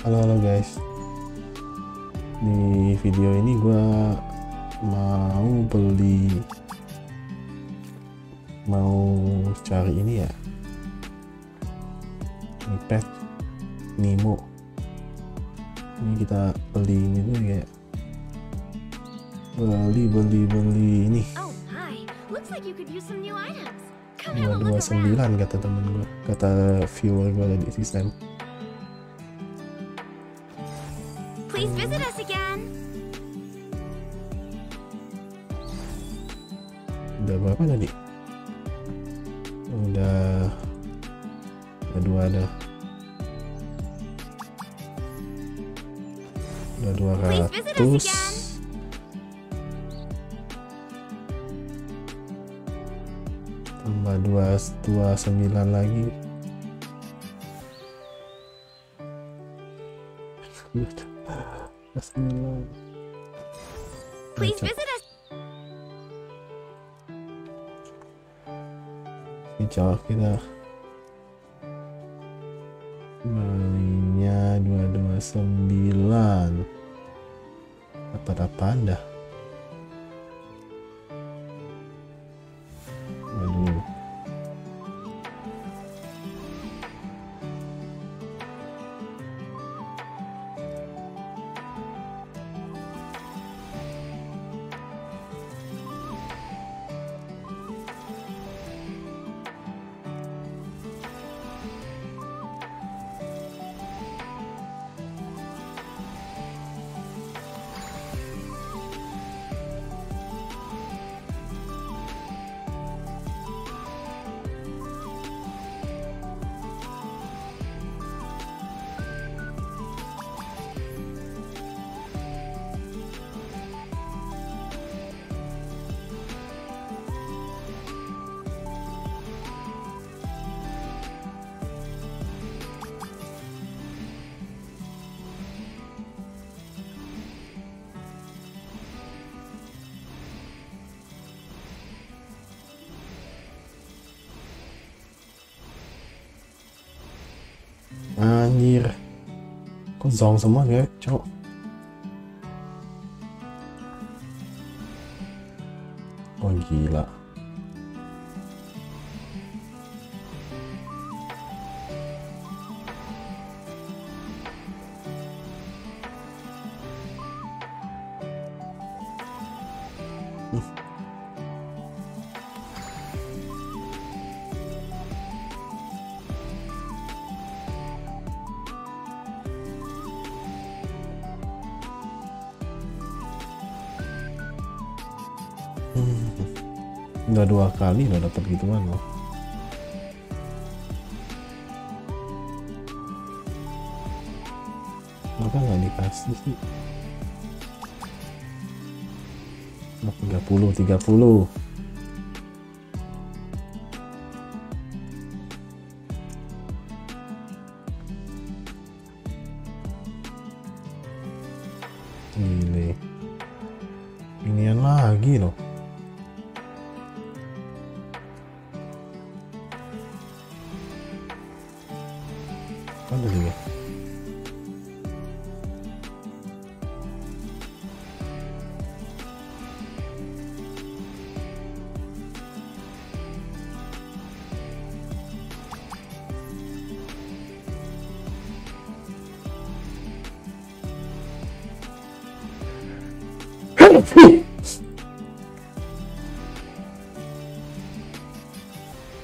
Halo halo guys Di video ini gue mau beli Mau cari ini ya Ini pet Nemo Ini kita beli ini dulu ya Beli beli beli ini Oh, hi. Looks like you could use some new items. Come have a look 229 around. kata temen gue Kata viewer gue di sistem Please visit us again. udah berapa tadi? Udah udah dua ada udah dua ratus. tambah dua dua sembilan lagi. Dua sembilan. Please visit us. Hijau kita belinya 229 dapat apaan dah manière. Con zong som man gell? Ciao. Und gila. Udah dua kali udah dapet gituan loh. Kenapa nggak dikasih sih Oh, 30 30 Gile. Inian lagi loh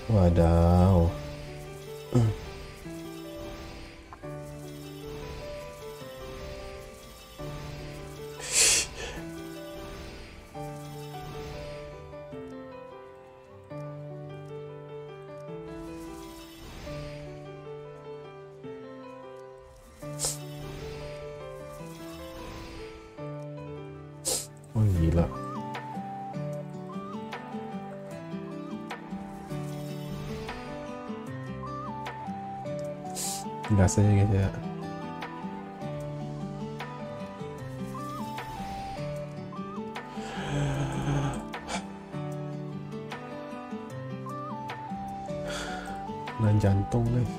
Wadaw. Gas aja guys ya. Dan jantung guys.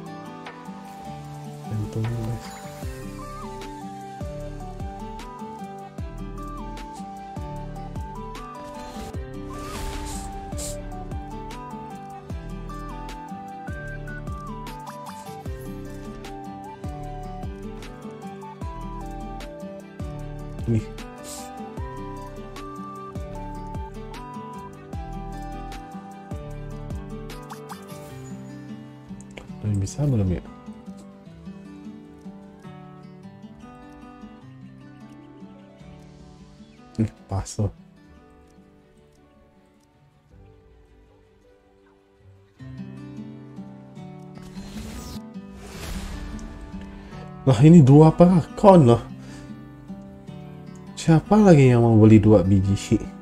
Jantung guys. Nih. Udah bisa belum ya? Nih, pas tuh. Lah ini dua kon loh. Siapa lagi yang mau beli dua biji?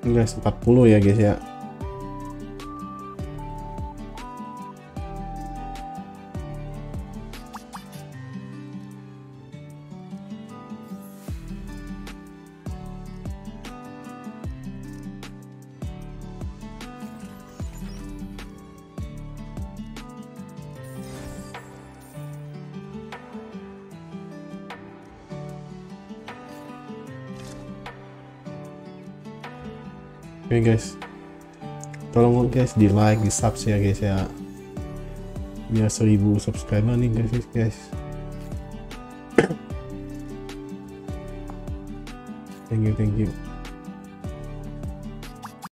Guys, 40 ya guys ya. Oke guys, tolong guys di like, di subs ya guys ya. Biar 1000 subscriber nih guys guys. thank you, thank you.